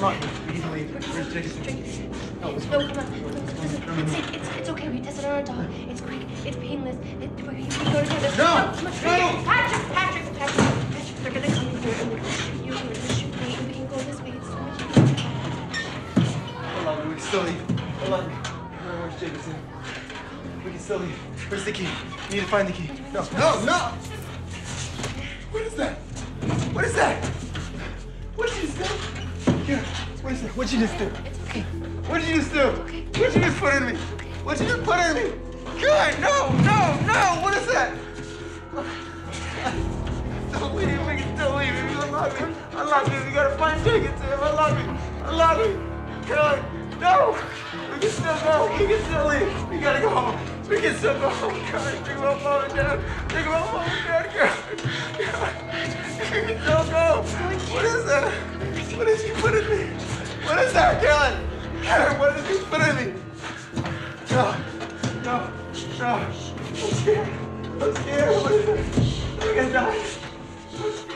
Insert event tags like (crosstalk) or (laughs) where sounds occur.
Come on. We can leave. No, come on. Listen, it's, it's, it's okay. We tested on our dog. It's quick. It's painless. It, we, we go together. No! come on. No! Patrick, Patrick, Patrick, Patrick. They're gonna come here and they're gonna shoot you. They're gonna shoot me. And we can go this way. It's so much easier. Hold we can still leave. Hold where's Jason? We can still leave. Where's the key? We need to find the key. No, no, no! What is that? What'd you just do? It's okay. What'd you just do? Okay. What'd you just put in me? What'd you just put in me? God, no, no, no! What is that? (laughs) Don't leave. me, don't leave. me. I love you. I love you. We gotta find Jacob to him. I love you. I love you. God, no! We can still go. We can still leave. We gotta go home. We can still go home. God, think about mom and dad. Think about mom Sarah Caroline! Sarah, what did you put in me? No, no, no. I'm scared. I'm scared. What is it? I'm gonna die.